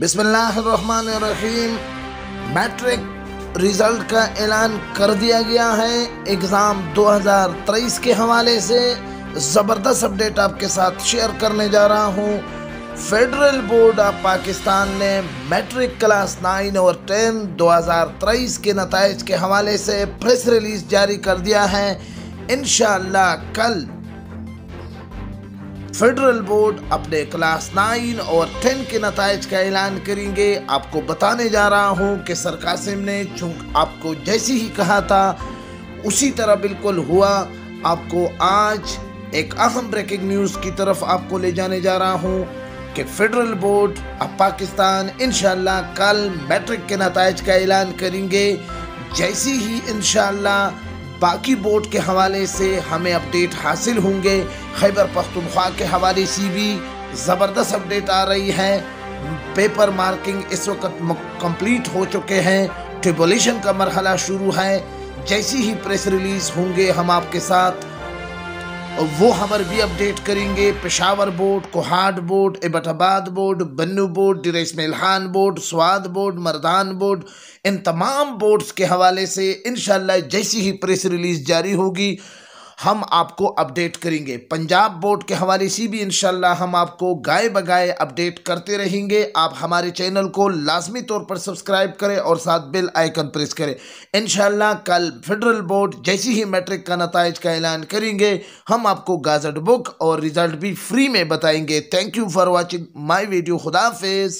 बिस्मिल्लाहिर्रहमानिर्रहीम। Matric result का ऐलान कर दिया गया है एग्ज़ाम 2023 के हवाले से। ज़बरदस्त अपडेट आपके साथ शेयर करने जा रहा हूँ। फेडरल बोर्ड ऑफ़ पाकिस्तान ने मैट्रिक क्लास नाइन और टेन 2023 के नतज के हवाले से प्रेस रिलीज़ जारी कर दिया है। इन कल फेडरल बोर्ड अपने क्लास नाइन और टेन के नतज का ऐलान करेंगे। आपको बताने जा रहा हूँ कि सर कासिम ने चूँकि आपको जैसे ही कहा था, उसी तरह बिल्कुल हुआ। आपको आज एक अहम ब्रेकिंग न्यूज़ की तरफ़ आपको ले जाने जा रहा हूँ कि फेडरल बोर्ड अब पाकिस्तान इनशाला कल मैट्रिक के नतज का ऐलान करेंगे। जैसे ही इनशाला बाकी बोर्ड के हवाले से हमें अपडेट हासिल होंगे। खैबर पख्तनख्वा के हवाले से भी ज़बरदस्त अपडेट आ रही है। पेपर मार्किंग इस वक्त कंप्लीट हो चुके हैं। ट्रिबोलेशन का मरहला शुरू है। जैसी ही प्रेस रिलीज़ होंगे हम आपके साथ। वो खबर भी अपडेट करेंगे। Peshawar board Kohat board Abbottabad board Bannu board Khan board Swat board Mardan board इन तमाम बोर्ड्स के हवाले से इन जैसी ही प्रेस रिलीज़ जारी होगी। हम आपको अपडेट करेंगे। पंजाब बोर्ड के हवाले से भी इनशाला हम आपको गाय बगाए अपडेट करते रहेंगे। आप हमारे चैनल को लाजमी तौर पर सब्सक्राइब करें और साथ बिल आइकन प्रेस करें। इनशाला कल फेडरल बोर्ड जैसी ही मैट्रिक का नतज का ऐलान करेंगे। हम आपको गाजट बुक और रिज़ल्ट भी फ्री में बताएँगे। Thank you for watching my video खुदाफिज़